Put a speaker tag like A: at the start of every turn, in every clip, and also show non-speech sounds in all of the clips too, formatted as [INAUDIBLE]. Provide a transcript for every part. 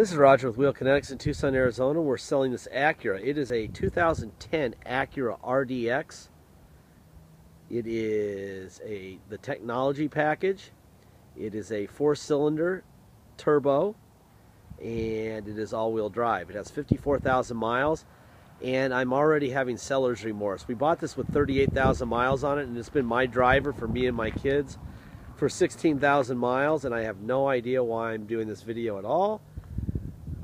A: This is Roger with Wheel Kinetics in Tucson, Arizona. We're selling this Acura. It is a 2010 Acura RDX. It is a the technology package. It is a four-cylinder turbo, and it is all-wheel drive. It has 54,000 miles, and I'm already having seller's remorse. We bought this with 38,000 miles on it, and it's been my driver for me and my kids for 16,000 miles, and I have no idea why I'm doing this video at all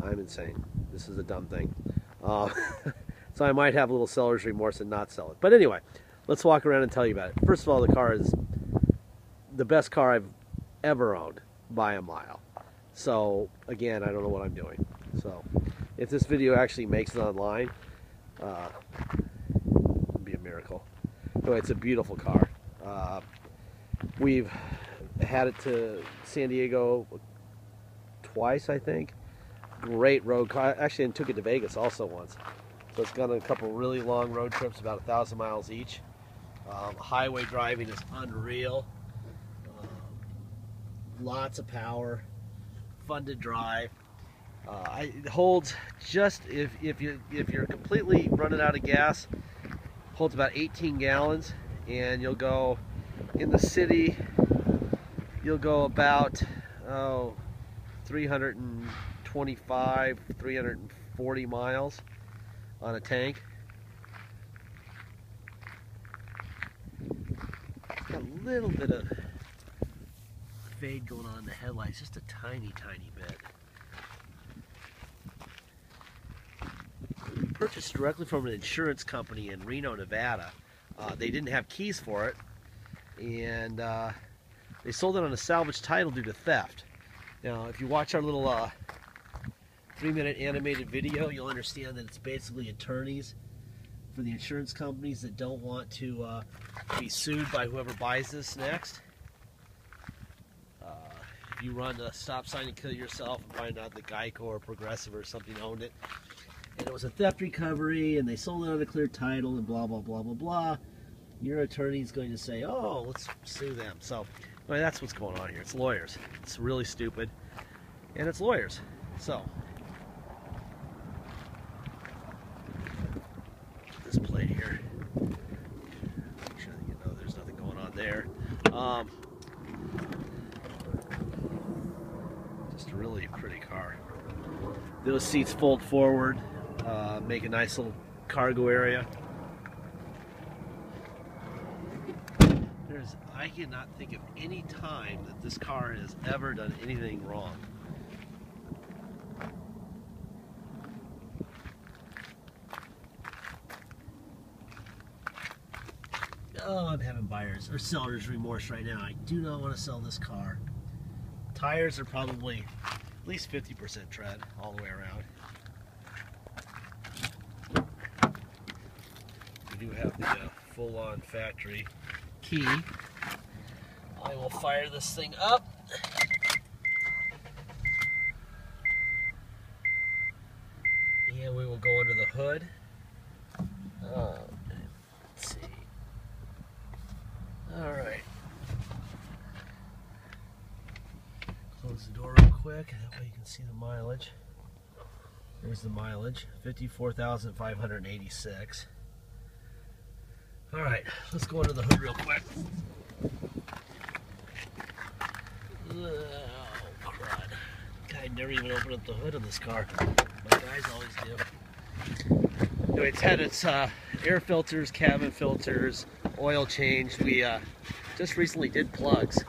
A: I'm insane. This is a dumb thing. Uh, [LAUGHS] so I might have a little seller's remorse and not sell it. But anyway, let's walk around and tell you about it. First of all, the car is the best car I've ever owned by a mile. So again, I don't know what I'm doing. So if this video actually makes it online, uh, it'd be a miracle. Anyway, it's a beautiful car. Uh, we've had it to San Diego twice, I think great road car. Actually, I took it to Vegas also once. So it's gone on a couple really long road trips, about a thousand miles each. Um, highway driving is unreal. Um, lots of power, fun to drive. Uh, I, it holds just if if you if you're completely running out of gas, holds about 18 gallons, and you'll go in the city. You'll go about oh 300 and 325, 340 miles on a tank. Got a little bit of fade going on in the headlights, just a tiny, tiny bit. Purchased directly from an insurance company in Reno, Nevada. Uh, they didn't have keys for it, and uh, they sold it on a salvage title due to theft. Now, if you watch our little uh, three minute animated video, you'll understand that it's basically attorneys for the insurance companies that don't want to uh, be sued by whoever buys this next. Uh, if you run a stop sign and kill yourself and find out that Geico or Progressive or something owned it, and it was a theft recovery and they sold it on a clear title and blah, blah, blah, blah, blah, your attorney is going to say, oh, let's sue them. So, well, that's what's going on here. It's lawyers. It's really stupid. And it's lawyers. So, this plate here. Make sure that you know there's nothing going on there. Um, just a really pretty car. Those seats fold forward, uh, make a nice little cargo area. There's, I cannot think of any time that this car has ever done anything wrong. Oh, I'm having buyer's or seller's remorse right now. I do not want to sell this car. Tires are probably at least 50% tread all the way around. We do have the uh, full-on factory key. I will fire this thing up. And we will go under the hood. Uh, All right. Close the door real quick. That way you can see the mileage. There's the mileage, 54,586. All right, let's go under the hood real quick. Oh, crud. Guy never even opened up the hood of this car. My guys always do. Anyway, it's had its uh, air filters, cabin filters, oil change. We uh, just recently did plugs.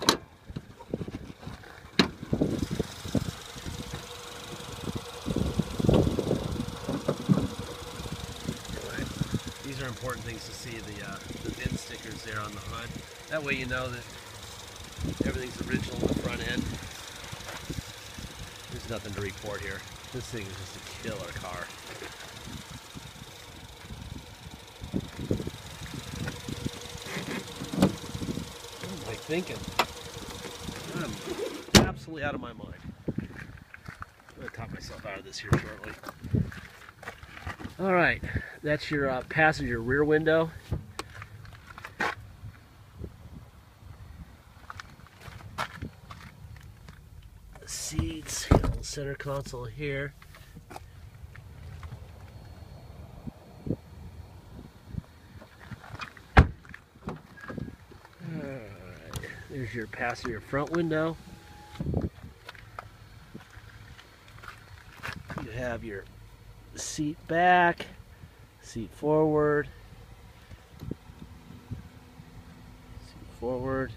A: These are important things to see, the, uh, the VIN stickers there on the hood. That way you know that everything's original in the front end. There's nothing to report here. This thing is just a killer car. What am I thinking? I'm absolutely out of my mind. I'm to talk myself out of this here shortly. All right, that's your uh, passenger rear window. Seats, center console here. There's your passenger front window. You have your seat back, seat forward, seat forward,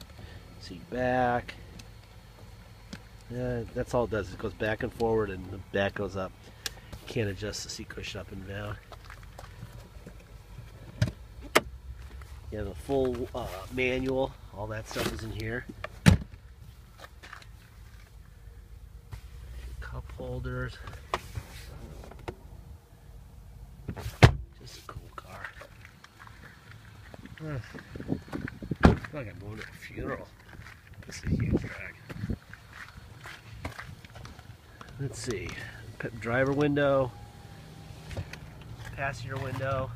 A: seat back. Yeah, that's all it does. It goes back and forward and the back goes up. Can't adjust the seat cushion up and down. You have a full uh, manual. All that stuff is in here. Cup holders. Just a cool car. Huh. It's like I'm to a funeral. This is a huge drag. Let's see. Driver window, passenger window,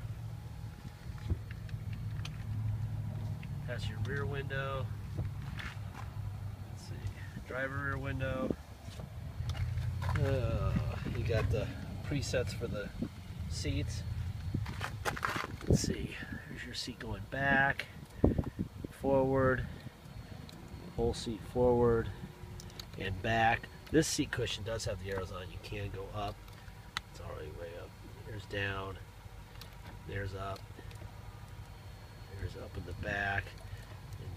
A: passenger rear window. Let's see. Driver rear window. Uh, you got the presets for the seats. Let's see. Here's your seat going back, forward, whole seat forward, and back. This seat cushion does have the arrows on. You can go up. It's already way up. There's down. There's up. There's up in the back and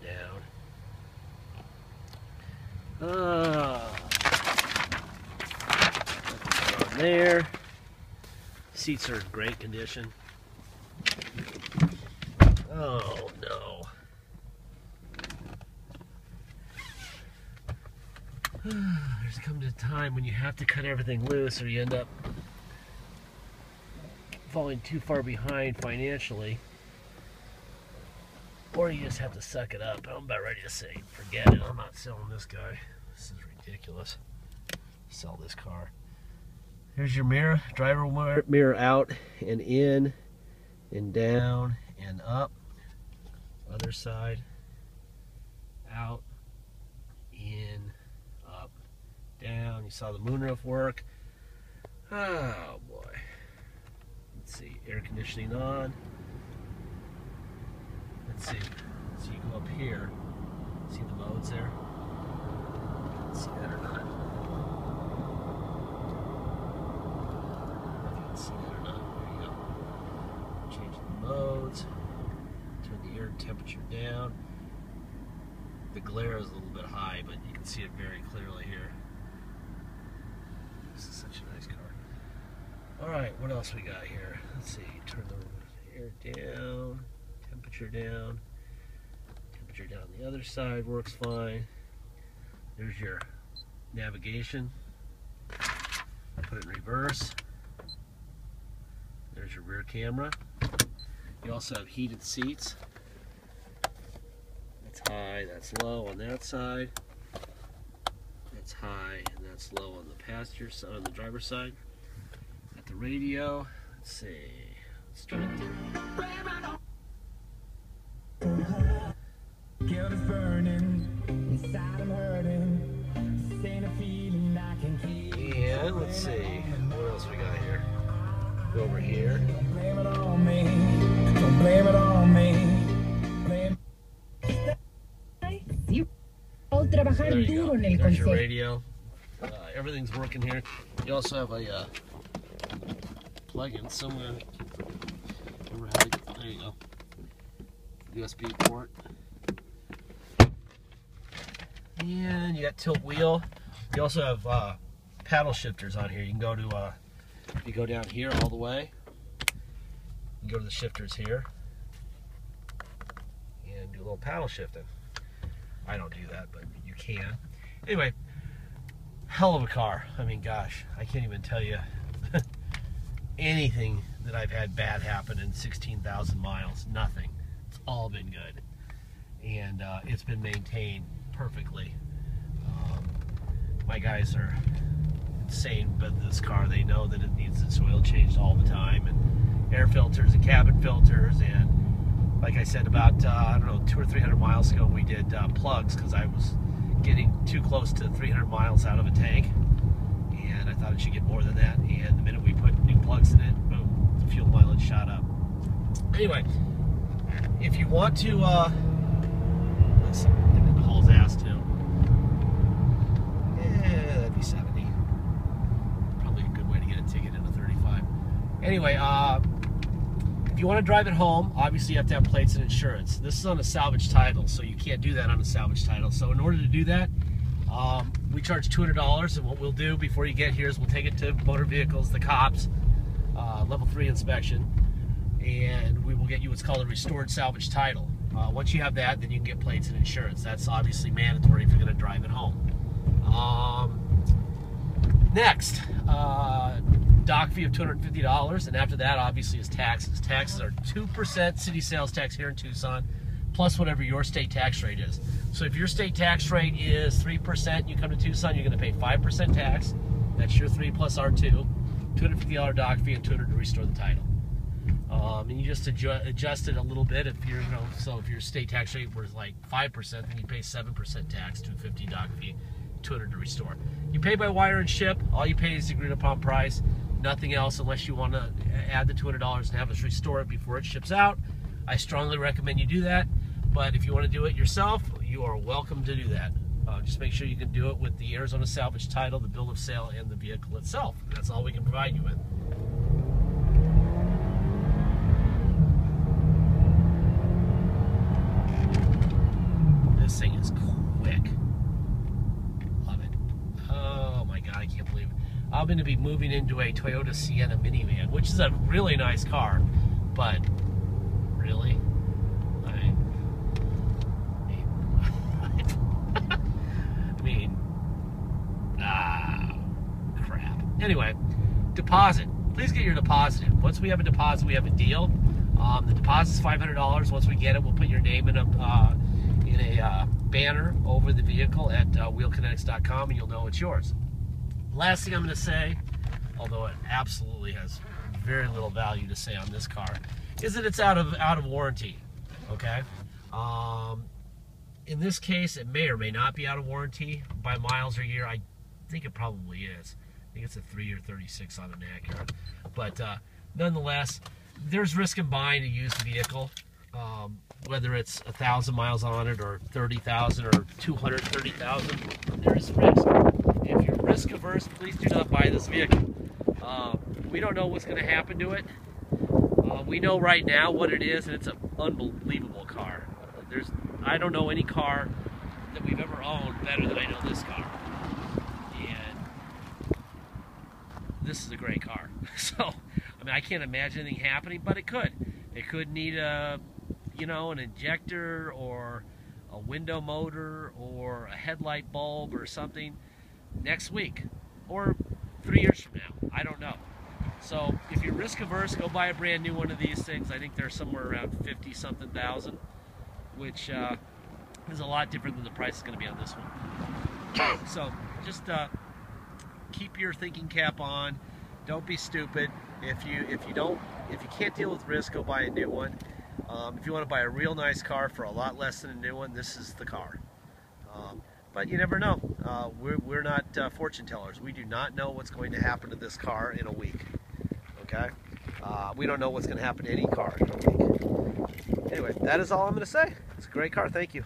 A: down. Uh, there. Seats are in great condition. Oh no. [SIGHS] There's come to a time when you have to cut everything loose or you end up falling too far behind financially. Or you just have to suck it up. I'm about ready to say, forget it. I'm not selling this guy. This is ridiculous. Sell this car. Here's your mirror, driver mirror out and in and down and up. Other side, out, in, up, down. You saw the moonroof work. Oh boy. Let's see, air conditioning on. Let's see. So you go up here. See the modes there? Let's see that or not. If you can see that or not. There you go. Change Turn the air temperature down. The glare is a little bit high, but you can see it very clearly here. This is such a nice car. All right, what else we got here? Let's see. Turn the air down, temperature down, temperature down the other side works fine. There's your navigation. Put it in reverse. There's your rear camera. You also have heated seats. That's high, that's low on that side that's high and that's low on the passenger side, on the driver's side. At the radio, let's see, let's try it. Guilt is burning, inside I'm hurting. And let's see, what else we got here? Go over here. Trabajar duro en el There's radio. Uh, everything's working here. You also have a uh, plug-in somewhere. there you go. USB port. And you got tilt wheel. You also have uh, paddle shifters on here. You can go to, uh, you go down here all the way. You go to the shifters here. And do a little paddle shifting. I don't do that, but can. Anyway, hell of a car. I mean, gosh, I can't even tell you [LAUGHS] anything that I've had bad happen in 16,000 miles. Nothing. It's all been good. And uh, it's been maintained perfectly. Um, my guys are insane with this car. They know that it needs its oil changed all the time and air filters and cabin filters and like I said, about uh, I don't know two or three hundred miles ago, we did uh, plugs because I was getting too close to 300 miles out of a tank, and I thought it should get more than that. And the minute we put new plugs in it, boom, the fuel mileage shot up. Anyway, if you want to, uh, let's see, the ass too. Yeah, that'd be 70. Probably a good way to get a ticket in a 35. Anyway, uh, if you want to drive it home, obviously you have to have plates and insurance. This is on a salvage title, so you can't do that on a salvage title. So in order to do that, um, we charge $200, and what we'll do before you get here is we'll take it to motor vehicles, the cops, uh, level three inspection, and we will get you what's called a restored salvage title. Uh, once you have that, then you can get plates and insurance. That's obviously mandatory if you're going to drive it home. Um, next, uh, doc fee of $250, and after that, obviously, is taxes. Taxes are 2% city sales tax here in Tucson, plus whatever your state tax rate is. So if your state tax rate is 3%, you come to Tucson, you're going to pay 5% tax. That's your 3 plus R2, $250 doc fee, and 200 to restore the title. Um, and you just adjust, it a little bit if you're, you know, so if your state tax rate was like 5%, then you pay 7% tax, 250 doc fee, 200 to restore. You pay by wire and ship. All you pay is the agreed upon price nothing else unless you want to add the $200 and have us restore it before it ships out. I strongly recommend you do that. But if you want to do it yourself, you are welcome to do that. Uh, just make sure you can do it with the Arizona salvage title, the bill of sale, and the vehicle itself. That's all we can provide you with. This thing is quick. Love it. Oh my God, I can't believe it. I'm going to be moving into a Toyota Sienna minivan, which is a really nice car, but really? I, [LAUGHS] I mean, ah, crap. Anyway, deposit. Please get your deposit in. Once we have a deposit, we have a deal. Um, the deposit's $500. Once we get it, we'll put your name in a uh, in a uh, banner over the vehicle at uh, wheelkinetics.com, and you'll know it's yours. Last thing I'm going to say, although it absolutely has very little value to say on this car, is that it's out of out of warranty. Okay. Um, in this case, it may or may not be out of warranty by miles or year. I think it probably is. I think it's a 3 or 36 on an Acura. But uh, nonetheless, there's risk in buying a used vehicle, um, whether it's a thousand miles on it or 30,000 or 230,000. There's risk risk averse, please do not buy this vehicle. Uh, we don't know what's going to happen to it. Uh, we know right now what it is, and it's an unbelievable car. There's, I don't know any car that we've ever owned better than I know this car. And this is a great car. [LAUGHS] So, I mean, I can't imagine anything happening, but it could. It could need a, you know, an injector or a window motor or a headlight bulb or something next week or three years from now. I don't know. So if you're risk averse, go buy a brand new one of these things. I think they're somewhere around 50 something thousand, which uh, is a lot different than the price is going to be on this one. [COUGHS] so just uh, keep your thinking cap on. Don't be stupid. If you if you don't if you can't deal with risk, go buy a new one. Um, if you want to buy a real nice car for a lot less than a new one, this is the car. Um, but you never know. Uh, we're, we're not uh, fortune tellers. We do not know what's going to happen to this car in a week. Okay? Uh, we don't know what's going to happen to any car in a week. Anyway, that is all I'm going to say. It's a great car. Thank you.